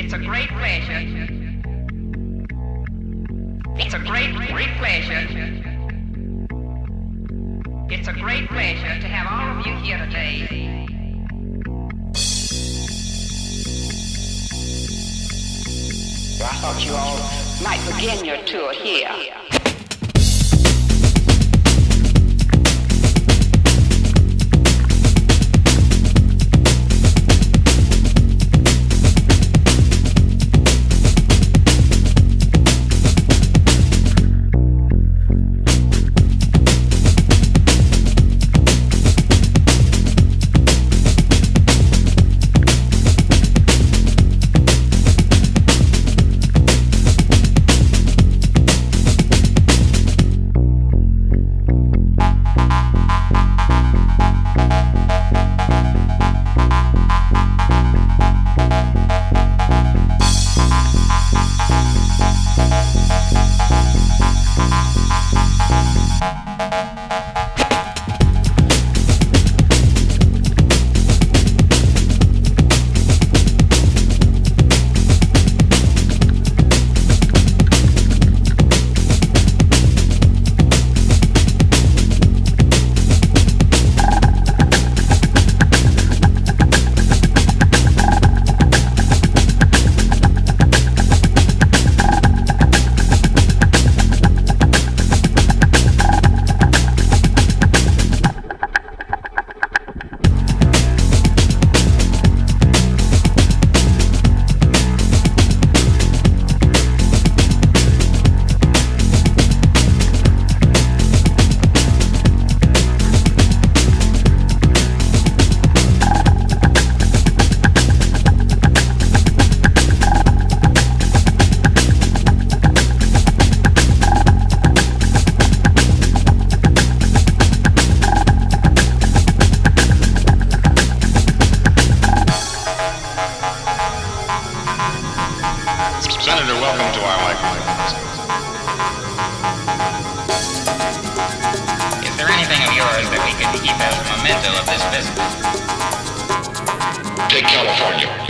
It's a great pleasure. It's a great, great pleasure. It's a great pleasure to have all of you here today. I thought you all might begin your tour here. Senator, welcome to our microphone. Is there anything of yours that we could keep as a memento of this visit? Take California.